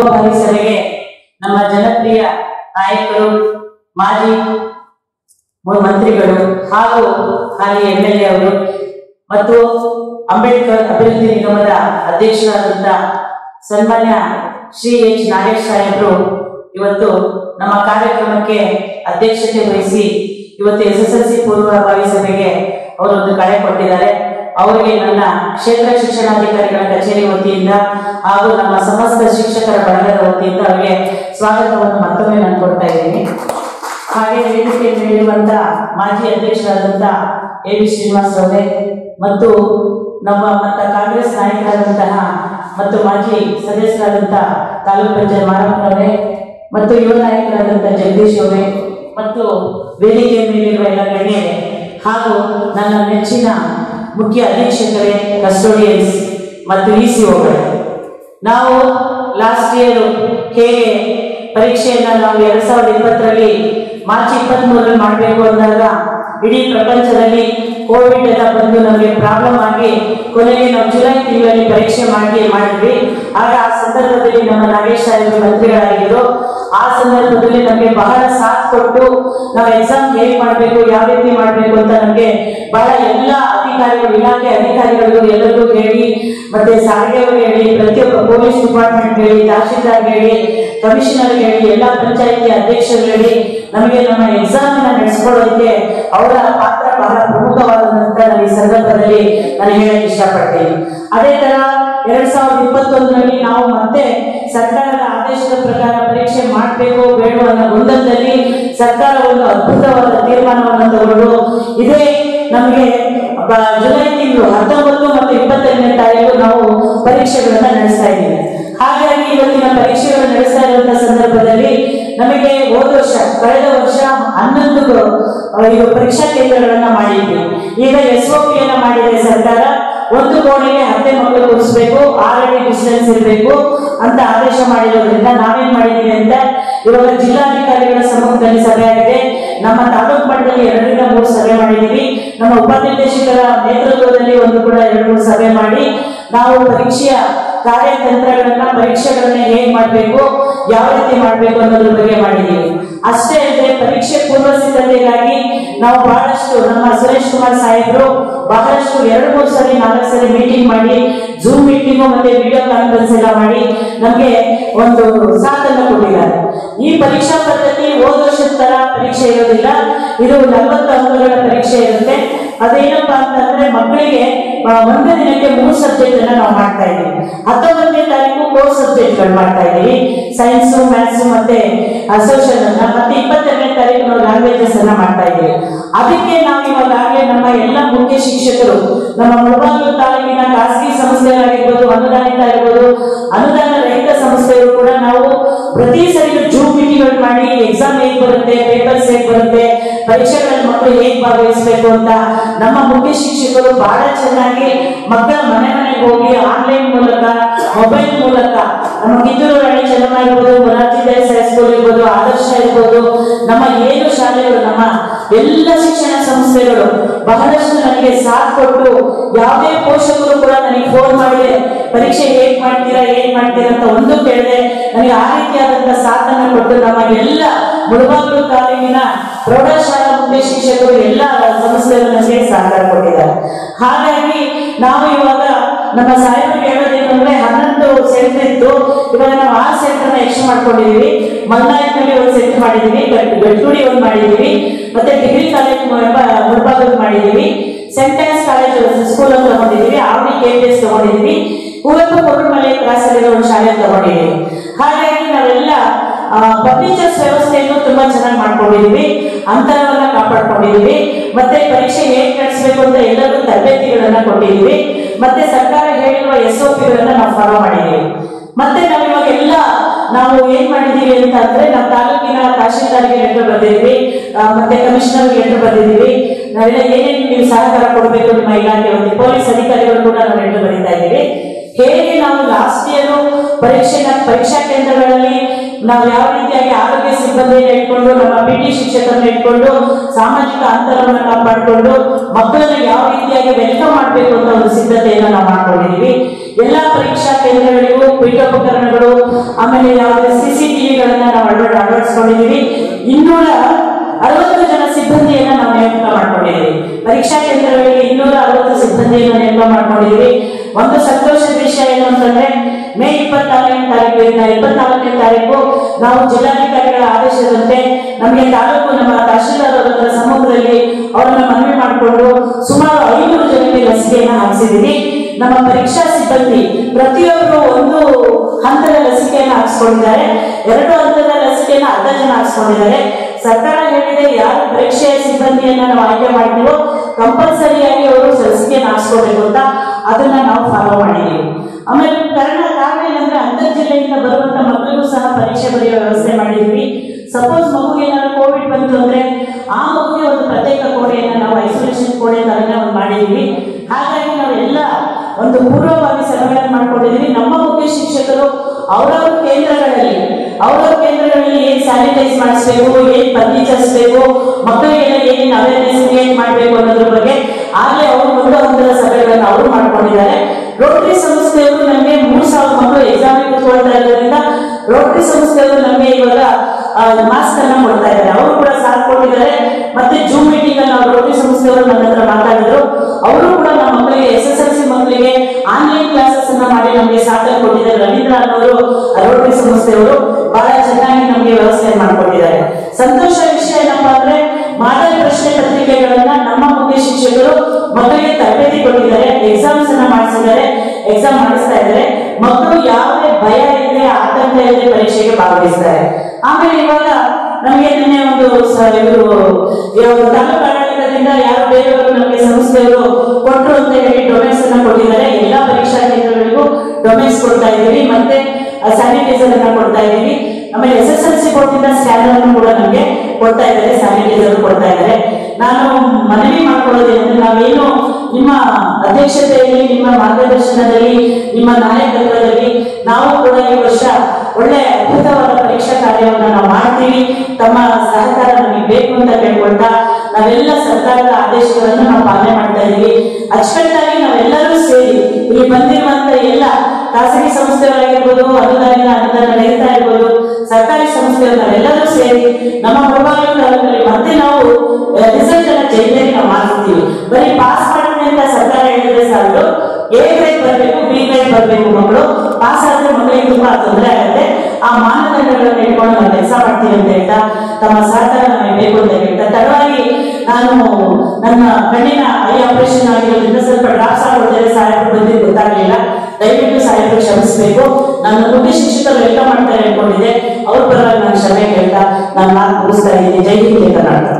ಪೂರ್ವಭಾವಿ ಸಭೆಗೆ ನಮ್ಮ ಜನಪ್ರಿಯ ನಾಯಕರು, ಮಾಜಿ ಮಂತ್ರಿಗಳು ಹಾಗೂ ಹಾಲಿ ಎಂ ಎಲ್ ಎ ಅವರು ಮತ್ತು ಅಂಬೇಡ್ಕರ್ ಅಭಿವೃದ್ಧಿ ನಿಗಮದ ಅಧ್ಯಕ್ಷರಾದಂತ ಸನ್ಮಾನ್ಯ ಶ್ರೀ ಎಚ್ ನಾಗೇಶ್ ಸಾಹೇಬರು ಇವತ್ತು ನಮ್ಮ ಕಾರ್ಯಕ್ರಮಕ್ಕೆ ಅಧ್ಯಕ್ಷತೆ ವಹಿಸಿ ಇವತ್ತು ಎಸ್ ಎಸ್ ಎಲ್ ಸಿ ಪೂರ್ವಭಾವಿ ಸಭೆಗೆ ಅವರೊಂದು ಕರೆ ಕೊಟ್ಟಿದ್ದಾರೆ. ಅವರಿಗೆ ನನ್ನ ಕ್ಷೇತ್ರ ಶಿಕ್ಷಣಾಧಿಕಾರಿಗಳ ಕಚೇರಿ ವತಿಯಿಂದ ಹಾಗೂ ನಮ್ಮ ಸಮಸ್ತ ಶಿಕ್ಷಕರ ಬಳಗದ ವತಿಯಿಂದ ಅವರಿಗೆ ಸ್ವಾಗತವನ್ನು ಮತ್ತೊಮ್ಮೆ ನಾನು ಕೊಡ್ತಾ ಇದ್ದೀನಿ. ಹಾಗೆ ವೇದಿಕೆ ಮೇಲಿರುವಂತ ಮಾಜಿ ಅಧ್ಯಕ್ಷರಾದಂತ ಎ ವಿ ಶ್ರೀನಿವಾಸ್ ಅವರೇ ಮತ್ತು ನಮ್ಮ ಮತ್ತ ಕಾಂಗ್ರೆಸ್ ನಾಯಕರಾದಂತಹ ಮತ್ತು ಮಾಜಿ ಸದಸ್ಯರಾದಂಥ ತಾಲೂಕು ಪಂಚಾಯತ್ ಮಾರಪ್ಪನವರೇ ಮತ್ತು ಯುವ ನಾಯಕರಾದಂತಹ ಜಗದೀಶ್ ಅವರೇ ಮತ್ತು ವೇದಿಕೆ ಮೇಲಿರುವ ಎಲ್ಲ ಗಣ್ಯರೇ ಹಾಗೂ ನನ್ನ ನೆಚ್ಚಿನ ಮುಖ್ಯ ಅಧೀಕ್ಷಕರೇ ಕಸ್ಟೋಡಿಯನ್ಸ್ ಮತ್ತು ಇ ಸಿ ನಾವು ಲಾಸ್ಟ್ ಇಯರ್ ಹೇಗೆ ಪರೀಕ್ಷೆಯನ್ನು ನಾವು ಎರಡ್ ಸಾವಿರದ ಇಪ್ಪತ್ತರಲ್ಲಿ ಮಾರ್ಚ್ ಇಪ್ಪತ್ತ್ ಮೂರರಲ್ಲಿ ಮಾಡಬೇಕು ಅಂದಾಗ ಇಡೀ ಪ್ರಪಂಚದಲ್ಲಿ ಕೋವಿಡ್ ಎಲ್ಲ ಬಂದು ನಮಗೆ ಪ್ರಾಬ್ಲಮ್ ಆಗಿ ಕೊನೆಗೆ ನಾವು ಜುಲೈ ತಿಂಗಳಲ್ಲಿ ಪರೀಕ್ಷೆ ಮಾಡಿ ಮಾಡಿದ್ವಿ. ಆಗ ಆ ಸಂದರ್ಭದಲ್ಲಿ ನಮ್ಮ ನಾಗೇಶ್ ಸಾಹೇಬರು ಮಂತ್ರಿಗಳಾಗಿದ್ರು ಆ ಸಂದರ್ಭದಲ್ಲಿ ನಮಗೆ ಬಹಳ ಸಾಥ್ ಕೊಟ್ಟು ನಾವು ಎಕ್ಸಾಮ್ ಹೇಗೆ ಮಾಡಬೇಕು, ಯಾವ ರೀತಿ ಮಾಡಬೇಕು ಅಂತ ನಮಗೆ ಬಹಳ ಎಲ್ಲ ಅಧಿಕಾರಿಗಳು, ಇಲಾಖೆ ಅಧಿಕಾರಿಗಳು ಎಲ್ಲರಿಗೂ ಹೇಳಿ, ಮತ್ತೆ ಅವರು ಹೇಳಿ, ಪ್ರತಿಯೊಬ್ಬ ಪೊಲೀಸ್ ಡಿಪಾರ್ಟ್ಮೆಂಟ್ ಹೇಳಿ, ತಹಶೀಲ್ದಾರ್ ಹೇಳಿ ಕಮಿಷನರ್ ಹೇಳಿ, ಎಲ್ಲ ಪಂಚಾಯಿತಿ ಅಧ್ಯಕ್ಷರು ಹೇಳಿ ನಮಗೆ ನಮ್ಮ ಎಕ್ಸಾಮ್ ನಡೆಸ್ಕೊಳ್ಳೋದಕ್ಕೆ ಅವರ ಪಾತ್ರ ಬಹಳ ಪ್ರಮುಖವಾದಂತ ಈ ಸಂದರ್ಭದಲ್ಲಿ ನಾನು ಹೇಳಕ್ಕೆ ಇಷ್ಟಪಡ್ತೀನಿ. ಅದೇ ತರ ಎರಡ್ ಸಾವಿರದ ಇಪ್ಪತ್ತೊಂದರಲ್ಲಿ ನಾವು ಮತ್ತೆ ಸರ್ಕಾರದ ಆದೇಶದ ಪ್ರಕಾರ ಗೊಂದಲದಲ್ಲಿ ಸರ್ಕಾರ ಒಂದು ಅದ್ಭುತವಾದ ತೀರ್ಮಾನವನ್ನು ತಗೊಂಡು ಇದೇ ನಮಗೆ ಜುಲೈ ತಿಂಗಳು ಹತ್ತೊಂಬತ್ತು ಮತ್ತು ಇಪ್ಪತ್ತೈದನೇ ತಾರೀಕು ನಾವು ಪರೀಕ್ಷೆಗಳನ್ನ ನಡೆಸ್ತಾ ಇದ್ದೀವಿ. ಹಾಗಾಗಿ ಇವತ್ತಿನ ಪರೀಕ್ಷೆಗಳು ನಡೆಸ್ತಾ ಇರುವಂತಹ ಸಂದರ್ಭದಲ್ಲಿ ನಮಗೆ ಹೋದ ವರ್ಷ, ಕಳೆದ ವರ್ಷ ಹನ್ನೊಂದು ಪರೀಕ್ಷಾ ಕೇಂದ್ರಗಳನ್ನ ಮಾಡಿದ್ವಿ. ಈಗ ಎಸ್ ಒ ಸರ್ಕಾರ. ಒಂದು ಕೋಣೆಗೆ ಹತ್ತೆ ಮಕ್ಕಳು ಕೂರಿಸಬೇಕು ಆರಡಿ ಡಿಸ್ಟೆನ್ಸ್ ಇರಬೇಕು ಅಂತ ಆದೇಶ ಮಾಡಿರೋದ್ರಿಂದ ನಾವೇನ್ ಮಾಡಿದೀವಿ ಅಂತ ಇವಾಗ ಜಿಲ್ಲಾಧಿಕಾರಿಗಳ ಸಮ್ಮುಖದಲ್ಲಿ ಸಭೆ ಆಗಿದೆ. ನಮ್ಮ ತಾಲೂಕು ಮಟ್ಟದಲ್ಲಿ ಎರಡರಿಂದ ಮೂರು ಸಭೆ ಮಾಡಿದೀವಿ ನಮ್ಮ ಉಪನಿರ್ದೇಶಕರ ನೇತೃತ್ವದಲ್ಲಿ ಒಂದು ಕೂಡ ಎರಡು ಮೂರು ಸಭೆ ಮಾಡಿ ನಾವು ಪರೀಕ್ಷೆಯ ಕಾರ್ಯತಂತ್ರಗಳನ್ನ, ಪರೀಕ್ಷೆಗಳನ್ನ ಹೇಗ್ ಮಾಡಬೇಕು, ಯಾವ ರೀತಿ ಮಾಡಬೇಕು ಅನ್ನೋದ್ರ ಬಗ್ಗೆ ಮಾಡಿದೀವಿ ಅಷ್ಟೇ ಅಲ್ಲದೆ ಪರೀಕ್ಷೆ ಪೂರ್ವ ಸಿದ್ಧತೆಗಾಗಿ ನಾವು ಬಹಳಷ್ಟು ನಮ್ಮ ಸುರೇಶ್ ಕುಮಾರ್ ಸಾಹೇಬರು ಬಹಳಷ್ಟು ಎರಡು, ಮೂರು ಸರಿ, ನಾಲ್ಕು ಸರಿ ಮೀಟಿಂಗ್ ಮಾಡಿ ಜೂಮ್ ಮೀಟಿಂಗು ಮತ್ತೆ ವಿಡಿಯೋ ಕಾನ್ಫರೆನ್ಸ್ ಎಲ್ಲ ಮಾಡಿ ನಮಗೆ ಒಂದು ಸಾಥನ್ನು ಕೊಟ್ಟಿದ್ದಾರೆ. ಈ ಪರೀಕ್ಷಾ ಪದ್ಧತಿ ಹೋದ ವರ್ಷದ ತರ ಪರೀಕ್ಷೆ ಇರೋದಿಲ್ಲ. ಇದು ನಲವತ್ತು ಅಂಕಗಳ ಪರೀಕ್ಷೆ ಇರುತ್ತೆ. ಅದೇನಪ್ಪಾ ಅಂತಂದ್ರೆ ಮಕ್ಕಳಿಗೆ ಒಂದೇ ದಿನಕ್ಕೆ ಮೂರು ಸಬ್ಜೆಕ್ಟ್ ಅನ್ನ ನಾವು ಮಾಡ್ತಾ ಇದ್ದೀವಿ. ಹತ್ತೊಂಬತ್ತನೇ ಗಳು ಮಾಡ್ತಾ ಇದ್ದೀವಿ. ಸೈನ್ಸ್ ಮ್ಯಾಥ್ಸ್ ಮತ್ತೆ ಸೋಷಿಯಲ್ ಅನ್ನ ಮತ್ತೆ ಇಪ್ಪತ್ತೆರಡನೇ ತಾರೀಕು ನಾವು ಲ್ಯಾಂಗ್ವೇಜಸ್ ಅನ್ನ ಮಾಡ್ತಾ ಇದ್ದೀವಿ. ಅದಕ್ಕೆ ನಾವು ಇವಾಗಲೇ ನಮ್ಮ ಎಲ್ಲ ಮುಖ್ಯ ಶಿಕ್ಷಕರು, ನಮ್ಮ ಮುಳಬಾಗಿಲು ತಾಲೂಕಿನ ಖಾಸಗಿ ಸಂಸ್ಥೆಗಳಾಗಿರ್ಬೋದು, ಅನುದಾನಿತ ಆಗಿರ್ಬೋದು, ಅನುದಾನ ರಹಿತ ಸಂಸ್ಥೆಗಳು ಕೂಡ ನಾವು ಪ್ರತಿ ಸರಿ ಜೂಮ್ ಮೀಟಿಂಗ್ಗಳು ಮಾಡಿ ಎಕ್ಸಾಮ್ ಹೇಗ್ ಬರುತ್ತೆ ಪೇಪರ್ಸ್ ಹೇಗ್ ಬರುತ್ತೆ ಪರೀಕ್ಷೆಗಳಲ್ಲಿ ಮಕ್ಕಳು ಹೇಗ್ ಭಾಗವಹಿಸಬೇಕು ಅಂತ ನಮ್ಮ ಮುಖ್ಯ ಶಿಕ್ಷಕರು ಬಹಳ ಚೆನ್ನಾಗಿ ಮಕ್ಕಳ ಮನೆ ಮನೆಗೆ ಹೋಗಿ ಆನ್ಲೈನ್ ಮೂಲಕ ಮೊಬೈಲ್ ಮೂಲಕ ನಮ್ಮ ಕಿತ್ತೂರು ರಾಣಿ ಚೆನ್ನಮ್ಮ ಇರ್ಬೋದು ಮೊರಾರ್ಜಿ ದೇಸಾಯಿ ಹೈಸ್ಕೂಲ್ ಇರ್ಬೋದು ಆದರ್ಶ ಇರ್ಬೋದು ನಮ್ಮ ಏನು ಶಾಲೆಗಳು, ನಮ್ಮ ಎಲ್ಲ ಶಿಕ್ಷಣ ಸಂಸ್ಥೆಗಳು ಬಹಳಷ್ಟು ನನಗೆ ಸಾಥ್ ಕೊಟ್ಟು ಯಾವುದೇ ಪೋಷಕರು ಕೂಡ ನನಗೆ ಫೋನ್ ಮಾಡಿದೆ, ಪರೀಕ್ಷೆ ಹೇಗ್ ಮಾಡ್ತೀರಾ ಏನ್ ಮಾಡ್ತೀರಾ? ಅಂತ ಒಂದು ಕೇಳಿದೆ, ನನಗೆ ಆ ರೀತಿಯಾದಂತಹ ಸಾಥನ್ನು ಕೊಟ್ಟು ನಮ್ಮ ಎಲ್ಲ ಮುಳಬಾಗಿಲು ತಾಲೂಕಿನ ಪ್ರೌಢಶಾಲಾ ಮುಖ್ಯ ಶಿಕ್ಷಕರು ಎಲ್ಲ ಸಂಸ್ಥೆಗಳು ಸೇರಿ ಸಹಕಾರ ಕೊಟ್ಟಿದ್ದಾರೆ. ಹಾಗಾಗಿ ನಾವು ಇವಾಗ ನಮ್ಮ ಸಾಹೇಬರಿಗೆ ಹೇಳೋದೇನಂದ್ರೆ ಹನ್ನೊಂದು ಸೆಂಟರ್ ಇತ್ತು ಇವಾಗ ನಾವು ಆರು ಸೆಂಟರ್ನ ಎಕ್ಸ್ಟ್ರಾ ಮಾಡ್ಕೊಂಡಿದೀವಿ ಮಲ್ನಾಯಕ್ನಲ್ಲಿ ಒಂದು ಸೆಂಟರ್ ಮಾಡಿದೀವಿ ಬೆಳ್ತುಡಿ ಒಂದು ಮಾಡಿದೀವಿ ಮತ್ತೆ ಡಿಗ್ರಿ ಕಾಲೇಜ್ ಮುಳಬಾಗಿಲು ಮಾಡಿದೀವಿ ಸೆಂಟೆನ್ಸ್ ಕಾಲೇಜ್ ಸ್ಕೂಲ್ ಅಂತ ತಗೊಂಡಿದೀವಿ ಆವಡಿ ಕೆ ಪಿ ಎಸ್ ತಗೊಂಡಿದೀವಿ ಕುವೆಂಪು ಕೊರಮಲೆ ಅಲ್ಲಿರೋ ಒಂದು ಶಾಲೆ ತಗೊಂಡಿದ್ದೀವಿ. ಹಾಗಾಗಿ ನಾವೆಲ್ಲ ಫರ್ನಿಚರ್ಸ್ ವ್ಯವಸ್ಥೆಯನ್ನು ತುಂಬಾ ಚೆನ್ನಾಗಿ ಮಾಡ್ಕೊಂಡಿದೀವಿ. ಅಂತರವನ್ನ ಕಾಪಾಡ್ಕೊಂಡಿದೀವಿ. ಮತ್ತೆ ಪರೀಕ್ಷೆ ಹೇಗ್ ನಡೆಸಬೇಕು ಅಂತ ಎಲ್ಲರಿಗೂ ತರಬೇತಿಗಳನ್ನ ಕೊಟ್ಟಿದೀವಿ. ಮತ್ತೆ ಸರ್ಕಾರ ಹೇಳಿರುವ ಎಸ್ ಒ ಪಿಗಳನ್ನ ನಾವು ಫಾಲೋ ಮಾಡಿದೀವಿ. ಮತ್ತೆ ನಾವು ಇವಾಗ ಎಲ್ಲ ನಾವು ಏನ್ ಮಾಡಿದೀವಿ ಅಂತ ಅಂದ್ರೆ ನಮ್ಮ ತಾಲೂಕಿನ ತಹಶೀಲ್ದಾರ್ಗೆ ಲೆಟರ್ ಬರೆದಿದ್ವಿ. ಮತ್ತೆ ಕಮಿಷನರ್ಗೆ ಲೆಟರ್ ಬರೆದಿದ್ದೀವಿ ನಾವೆಲ್ಲ ಏನೇನು ನೀವು ಸಹಕಾರ ಕೊಡಬೇಕು ನಿಮ್ಮ ಇಲಾಖೆ ಒಂದು ಪೊಲೀಸ್ ಅಧಿಕಾರಿಗಳು ಕೂಡ ನಾವು ಲೆಟರ್ ಬರೀತಾ ಇದ್ದೀವಿ. ಹೇಗೆ ನಾವು ಲಾಸ್ಟ್ ಇಯರ್ ಪರೀಕ್ಷೆ ಪರೀಕ್ಷಾ ನಾವು ಯಾವ ರೀತಿಯಾಗಿ ಆರೋಗ್ಯ ಸಿಬ್ಬಂದಿಯನ್ನು ಇಟ್ಕೊಂಡು, ನಮ್ಮ ಪಿ ಟಿ ಶಿಕ್ಷಕರನ್ನ ಇಟ್ಕೊಂಡು, ಸಾಮಾಜಿಕ ಅಂತರವನ್ನು ಕಾಪಾಡಿಕೊಂಡು, ಮಕ್ಕಳನ್ನ ಯಾವ ರೀತಿಯಾಗಿ ವೆಲ್ಕಮ್ ಮಾಡಬೇಕು ಅಂತ ಒಂದು ಸಿದ್ಧತೆಯನ್ನು ನಾವು ಮಾಡ್ಕೊಂಡಿದೀವಿ ಎಲ್ಲಾ ಪರೀಕ್ಷಾ ಕೇಂದ್ರಗಳಿಗೂ, ಪೀಠೋಪಕರಣಗಳು, ಆಮೇಲೆ ಯಾವುದೇ ಸಿ ಸಿ ಟಿವಿಗಳನ್ನ ನಾವು ಅಳವಡ ಅಳವಡಿಸ್ಕೊಂಡಿದೀವಿ ಇನ್ನೂರ ಅರವತ್ತು ಜನ ಸಿಬ್ಬಂದಿಯನ್ನ ನಾವು ನೇಮಕ ಮಾಡ್ಕೊಂಡಿದ್ದೀವಿ. ಪರೀಕ್ಷಾ ಕೇಂದ್ರಗಳಿಗೆ ಇನ್ನೂರ ಅರವತ್ತು ಸಿಬ್ಬಂದಿಯನ್ನು ನೇಮಕ ಮಾಡ್ಕೊಂಡಿದ್ದೀವಿ. ಒಂದು ಸಂತೋಷದ ವಿಷಯ ಏನು ಅಂತಂದ್ರೆ ಮೇ ಇಪ್ಪತ್ತಾರನೇ ತಾರೀಕಿಂದ ಇಪ್ಪತ್ನಾಲ್ಕನೇ ತಾರೀಕು ನಾವು ಜಿಲ್ಲಾಧಿಕಾರಿಗಳ ಆದೇಶದಂತೆ ನಮಗೆ ತಾಲೂಕು ನಮ್ಮ ತಹಶೀಲ್ದಾರ್ ಅವರ ಸಮ್ಮುಖದಲ್ಲಿ ಅವರನ್ನ ಮನವಿ ಮಾಡಿಕೊಂಡು ಸುಮಾರು ಐನೂರು ಜನಕ್ಕೆ ಲಸಿಕೆಯನ್ನು ಹಾಕಿಸಿದ್ದೀವಿ ನಮ್ಮ ಪರೀಕ್ಷಾ ಸಿಬ್ಬಂದಿ ಪ್ರತಿಯೊಬ್ಬರು ಒಂದು ಹಂತದ ಲಸಿಕೆಯನ್ನು ಹಾಕಿಸ್ಕೊಂಡಿದ್ದಾರೆ. ಎರಡು ಹಂತದ ಲಸಿಕೆಯನ್ನು ಅರ್ಧ ಜನ ಹಾಕಿಸ್ಕೊಂಡಿದ್ದಾರೆ. ಸರ್ಕಾರ ಹೇಳಿದೆ ಯಾರು ಪರೀಕ್ಷೆಯ ಸಿಬ್ಬಂದಿಯನ್ನ ನಾವು ಆಯ್ಕೆ ಮಾಡ್ತೀವೋ, ಕಂಪಲ್ಸರಿಯಾಗಿ ಅವರು ಲಸಿಕೆಯನ್ನು ಅವರವ್ರ ಕೇಂದ್ರಗಳಲ್ಲಿ ಏನ್ ಸ್ಯಾನಿಟೈಸ್ ಮಾಡಿಸ್ಬೇಕು, ಏನ್ ಪರಿಚಯಿಸಬೇಕು ಮಕ್ಕಳಿಗೆಲ್ಲ ಏನೇನು ಅವೇರ್ನೆಸ್ ಕ್ರಿಯೇಟ್ ಮಾಡಬೇಕು ಅನ್ನೋದ್ರ ಬಗ್ಗೆ ಹಾಗೆ ಅವರು ಒಂದು ಹಂತದ ಸಭೆಗಳನ್ನು ಅವರು ಮಾಡ್ಕೊಂಡಿದ್ದಾರೆ. ರೋಟರಿ ಸಂಸ್ಥೆಯವರು ನಮಗೆ ಮೂರು ಸಾವಿರ ಮಕ್ಕಳು ಎಕ್ಸಾಮ್ ಕೂತ್ಕೊಳ್ತಾ ಇರೋದ್ರಿಂದ ರೋಟರಿ ಸಂಸ್ಥೆಯವರು ನಮಗೆ ಇವಾಗ ಮಾಸ್ಕ್ ಅನ್ನ ಕೊಡ್ತಾ ಇದ್ದಾರೆ. ಅವರು ಕೂಡ ಸಾಥ್ ಕೊಟ್ಟಿದ್ದಾರೆ. ಮತ್ತೆ ಜೂಮ್ ಮೀಟಿಂಗ್ ಅಲ್ಲಿ ರೋಟರಿ ಸಂಸ್ಥೆಯವರು ನನ್ನ ಹತ್ರ ಮಾತಾಡಿದ್ರು. ಅವರು ಕೂಡ ನಮ್ಮ ಮಕ್ಕಳಿಗೆ ಎಸ್ ಎಸ್ ಎಲ್ ಸಿ ಮಕ್ಕಳಿಗೆ ಆನ್ಲೈನ್ ಕ್ಲಾಸಸ್ ಅನ್ನ ಮಾಡಿ ನಮಗೆ ಸಾಥ್ ಕೊಟ್ಟಿದ್ದಾರೆ. ರವೀಂದ್ರ ಅನ್ನೋರು ರೋಟರಿ ಸಂಸ್ಥೆಯವರು ಬಹಳ ಚೆನ್ನಾಗಿ ನಮಗೆ ವ್ಯವಸ್ಥೆ ಮಾಡಿಕೊಟ್ಟಿದ್ದಾರೆ. ಸಂತೋಷ ವಿಷಯ ಏನಪ್ಪಾ ಅಂದ್ರೆ ಮಾದರಿ ಪ್ರಶ್ನೆ ಪತ್ರಿಕೆಗಳನ್ನ ನಮ್ಮ ಮುಖ್ಯ ಶಿಕ್ಷಕರು ಮಕ್ಕಳಿಗೆ ತರಬೇತಿ ಕೊಟ್ಟಿದ್ದಾರೆ. ಎಕ್ಸಾಮ್ಸ್ ಅನ್ನ ಮಾಡಿಸಿದ್ದಾರೆ. ಎಕ್ಸಾಮ್ ಮಾಡಿಸ್ತಾ ಇಲ್ಲದೆ ಪರೀಕ್ಷೆಗೆ ಭಾಗವಹಿಸ್ತಾರೆ. ಆಮೇಲೆ ಇವಾಗ ನಮಗೆ ನಿನ್ನೆ ಒಂದು ಇವರು ಇವರು ತಾಲೂಕು ಯಾರು ಬೇರೆಯವರು ನಮಗೆ ಸಂಸ್ಥೆಯವರು ಕೊಟ್ಟರು ಅಂತ ಹೇಳಿ ಡೊಮೇನ್ಸ್ ಅನ್ನ ಕೊಟ್ಟಿದ್ದಾರೆ. ಎಲ್ಲಾ ಪರೀಕ್ಷಾ ಕೇಂದ್ರಗಳಿಗೂ ಡೊಮೇನ್ಸ್ ಕೊಡ್ತಾ ಇದ್ದೀವಿ. ಮತ್ತೆ ಸ್ಯಾನಿಟೈಸರ್ ಅನ್ನ ಕೊಡ್ತಾ ಇದ್ದೀವಿ. ಆಮೇಲೆ ಎಸ್ ಎಸ್ ಎಲ್ ಸಿ ಕೊಟ್ಟಿದ್ದ ಸ್ಕ್ಯಾನರ್ ಅನ್ನು ಕೂಡ ನಮಗೆ ಕೊಡ್ತಾ ಇದ್ದಾರೆ. ಸ್ಯಾನಿಟೈಸರ್ ಕೊಡ್ತಾ ಇದ್ದಾರೆ. ನಾನು ಮನವಿ ಮಾಡ್ಕೊಳ್ಳೋದೇನೆಂದ್ರೆ ನಾವೇನು ನಿಮ್ಮ ಅಧ್ಯಕ್ಷತೆಯಲ್ಲಿ, ನಿಮ್ಮ ಮಾರ್ಗದರ್ಶನದಲ್ಲಿ, ನಿಮ್ಮ ನಾಯಕತ್ವದಲ್ಲಿ ನಾವು ಕೂಡ ಈ ವರ್ಷ ಒಳ್ಳೆ ಅದ್ಭುತವಾದ ಪರೀಕ್ಷಾ ಕಾರ್ಯವನ್ನು ನಾವು ಮಾಡ್ತೀವಿ. ತಮ್ಮ ಸಹಕಾರ ನಮಗೆ ಬೇಕು ಅಂತ ಕೇಳ್ಕೊಳ್ತಾ ನಾವೆಲ್ಲ ಸರ್ಕಾರದ ಆದೇಶಗಳನ್ನು ನಾವು ಪಾಲನೆ ಮಾಡ್ತಾ ಇದೀವಿ ಅಚ್ಚುಕಟ್ಟಾಗಿ ನಾವೆಲ್ಲರೂ ಸೇರಿ ಇಲ್ಲಿ ಬಂದಿರುವಂತ ಎಲ್ಲ ಖಾಸಗಿ ಸಂಸ್ಥೆಗಳಾಗಿರ್ಬೋದು ಅನುದಾನ ಅನುದಾನ ರಹಿತ ಇರ್ಬೋದು ಸರ್ಕಾರಿ ಸಂಸ್ಥೆಗಳು ನಾವೆಲ್ಲರೂ ಸೇರಿ ನಮ್ಮ ಪ್ರಭಾವಿ ಮತ್ತೆ ನಾವು ರಿಸಲ್ಟ್ ಅನ್ನ ಜೈಲಿನಲ್ಲಿ ನಾವು ಬರೀ ಪಾಸ್ ಮಾಡಿದ್ರೆ ಅಂತ ಸರ್ಕಾರ ಹೇಳಿದ್ರೆ ಸಾಕು ಎ ಗ್ರೇಡ್ ಬರಬೇಕು, ಬಿ ಗ್ರೇಡ್ ಬರಬೇಕು ಮಕ್ಕಳು. ಪಾಸ್ ಆದ್ರೆ ಮಕ್ಕಳಿಗೆ ತುಂಬಾ ತೊಂದರೆ ಆಗುತ್ತೆ. ಆ ಮಾನದಂಡಗಳನ್ನು ಇಟ್ಕೊಂಡು ನಾವು ಕೆಲಸ ಮಾಡ್ತೀವಿ ಅಂತ ಹೇಳ್ತಾ, ತಮ್ಮ ಸಹಕಾರ ನಮಗೆ ಬೇಕು ಅಂತ ಹೇಳ್ತಾ, ತಡವಾಗಿ ನಾನು ನನ್ನ ಕಣ್ಣಿನ ಐ ಆಪರೇಷನ್ ಆಗಿರೋದ್ರಿಂದ ಸ್ವಲ್ಪ ಡ್ರಾಪ್ಸ್ ಆಗೋದ್ರೆ ಸಾಹೇಬರು ಬಂದಿದ್ದು ಗೊತ್ತಾಗ್ಲಿಲ್ಲ. ದಯವಿಟ್ಟು ಸಾಹೇಬರು ಕ್ಷಮಿಸಬೇಕು. ನಾನು ಮುಖ್ಯ ಶಿಕ್ಷಕರು ಎಲ್ಲ ಮಾಡ್ತಾರೆ ಅನ್ಕೊಂಡಿದ್ದೆ, ಅವ್ರ ಪರವಾಗಿ ನಾನು ಕ್ಷಮೆ ಕೇಳ್ತಾ ನಾನು ಮಾತು ಮುಗಿಸ್ತಾ ಇದ್ದೀನಿ. ಜೈ ಹಿಂದ್ ಕರ್ನಾಟಕ.